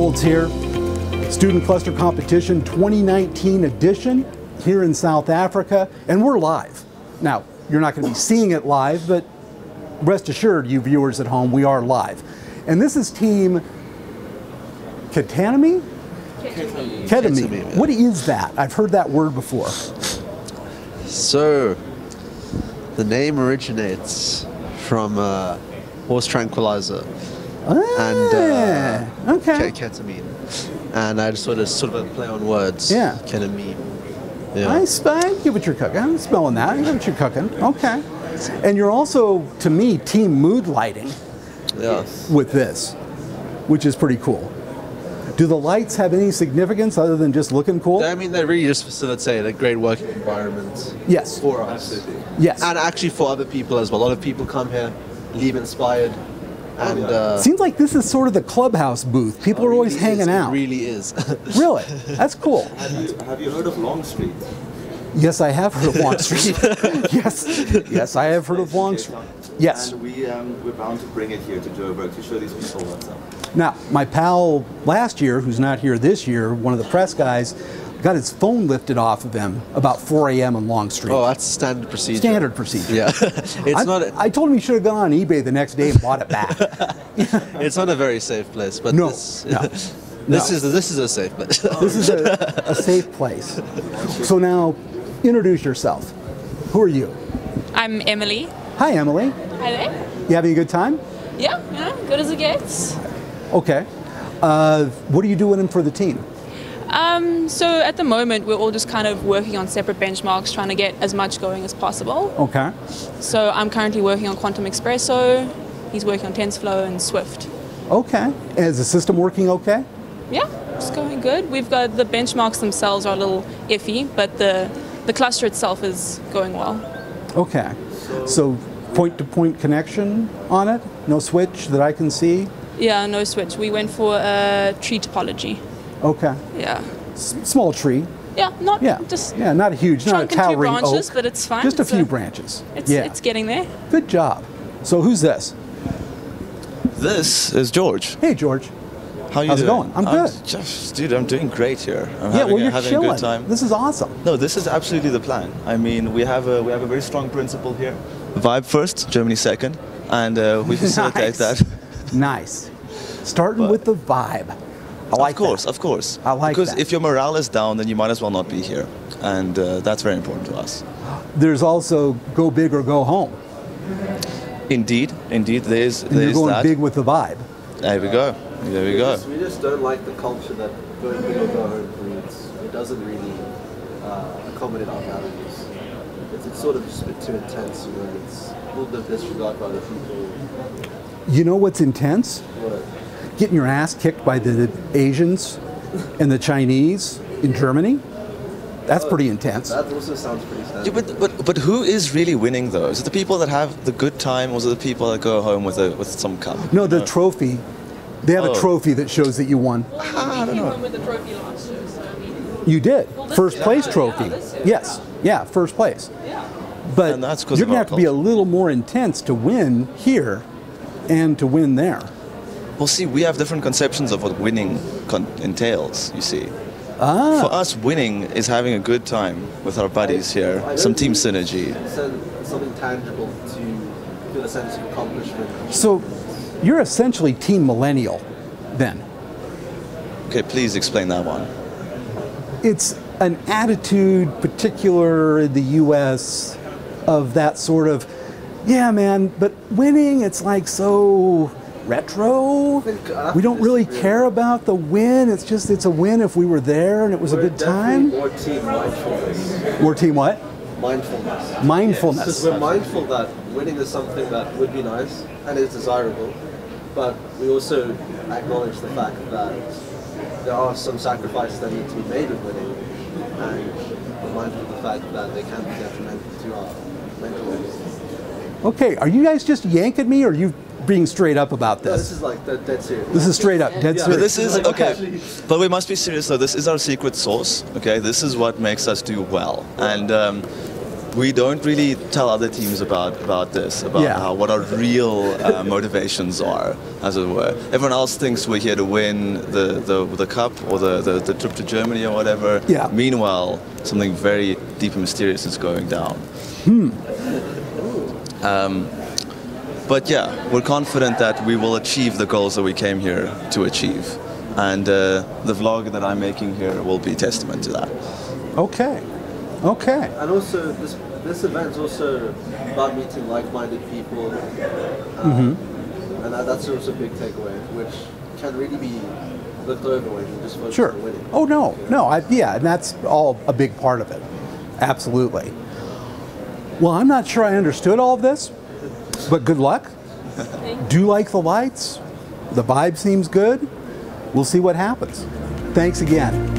Here. Student Cluster Competition 2019 edition here in South Africa, and we're live. Now, you're not going to be seeing it live, but rest assured, you viewers at home, we are live. And this is Team Ketamine? Ketamine. Ketamine. What is that? I've heard that word before. So, the name originates from uh, horse tranquilizer and uh, Ah, okay. ketamine, and I just sort of sort of play on words. Yeah. ketamine. Yeah. I, sp- I get what you're cooking. I'm smelling that. I get what you're cooking. Okay. And you're also, to me, team mood lighting Yeah. with this, which is pretty cool. Do the lights have any significance other than just looking cool? I mean, they really just facilitate a great working environment Yes. for us, Absolutely. Yes. and actually for other people as well. A lot of people come here, leave inspired, and uh, Seems like this is sort of the clubhouse booth. People are always really hanging is, it out. really is. Really? That's cool. Have you, have you heard of Long Street? Yes, I have heard of Long Street. yes. Yes, I have heard of Long Street. Yes. And we, um, we're bound to bring it here to Joburg to show these people what's up. Now, my pal last year, who's not here this year, one of the press guys, got his phone lifted off of him about 4 a.m. on Long Street. oh, that's standard procedure. Standard procedure. Yeah, it's I, not. A, I told him he should have gone on eBay the next day and bought it back. it's not a very safe place, but No, this, no, this no. is this is a safe place. this is a, a safe place. So now, introduce yourself. Who are you? I'm Emily. Hi, Emily. Hi there. You having a good time? Yeah, you know, good as it gets. Okay. Uh, what are you doing for the team? Um, so at the moment, we're all just kind of working on separate benchmarks, trying to get as much going as possible. Okay. So I'm currently working on Quantum Espresso. He's working on TensorFlow and Swift. Okay. Is the system working okay? Yeah, it's going good. We've got the benchmarks themselves are a little iffy, but the the cluster itself is going well. Okay. So point to point connection on it? No switch that I can see? Yeah, no switch. We went for a tree topology. Okay. Yeah. S- small tree. Yeah, not Yeah. just yeah, not a huge, not a trunk and two towering branches, oak. but it's fine. Just a It's few branches. It's yeah. it's getting there. Good job. So who's this? This is George. Hey, George. How you How's it doing? going? I'm good. just, dude, I'm doing great here. I'm yeah, having, well, you're having a good time. This is awesome. no, this is absolutely the plan. I mean, we have a we have a very strong principle here. Vibe first, Germany second, and uh, we facilitate Nice. that. Nice. Starting But- with the vibe. I like of course, that. of course. I like because that. if your morale is down, then you might as well not be here, and uh, that's very important to us. There's also go big or go home. Indeed, indeed, there's And you're going that. big with the vibe. There we go. There we go. We just don't like the culture that going big or go home breeds. It doesn't really uh, accommodate our values. It's, it's sort of just a bit too intense, you know. It's a little bit of disregard for other people. You know what's intense? What? Getting your ass kicked by the Asians and the Chinese in Germany. That's pretty intense. That also sounds pretty Yeah, but, but but who is really winning though? Is it the people that have the good time, or is it the people that go home with a, with some cup? No, the trophy. They have a Oh. trophy that shows that you won. I don't know. with the trophy last year, so I mean, You did. this First year, place yeah, trophy. this year, Yes. Yeah, first place. yeah. But And you're going to our have to be a little more intense to win here and to win there. Well, see, we have different conceptions of what winning con- entails. You see, Ah. for us, winning is having a good time with our buddies here, some team synergy. Something tangible to feel a sense of accomplishment. So you're essentially team millennial then. Okay, please explain that one. It's an attitude, particular in the US, of that sort of, yeah, man, but winning, it's like so retro. We don't really care about the win. It's just, it's a win if we were there and it was a good time. More team mindfulness. More team what? Mindfulness. Mindfulness. Because we're mindful that winning is something that would be nice and is desirable, but we also acknowledge the fact that there are some sacrifices that need to be made in winning, and we're mindful of the fact that they can be detrimental to our mental health. Okay, are you guys just yanking me or you being straight up about No, this this? is like dead, dead serious. This is straight up, dead Yeah. But serious. this is okay. But we must be serious though. This is our secret sauce. Okay, this is what makes us do well. And um, we don't really tell other teams about, about this, about Yeah. how, what our real uh, motivations are, as it were. Everyone else thinks we're here to win the, the, the cup or the, the, the trip to Germany or whatever. Yeah. Meanwhile, something very deep and mysterious is going down. Um, but yeah, we're confident that we will achieve the goals that we came here to achieve. And uh, the vlog that I'm making here will be testament to that. Okay. Okay. And also, this this event's also about meeting like-minded people, um, and that, that's also a big takeaway, which can really be looked over when you just focus Sure. on winning. Oh no, no. I, yeah, and that's all a big part of it. Absolutely. Well, I'm not sure I understood all of this, but good luck. Do like the lights. The vibe seems good. We'll see what happens. Thanks again.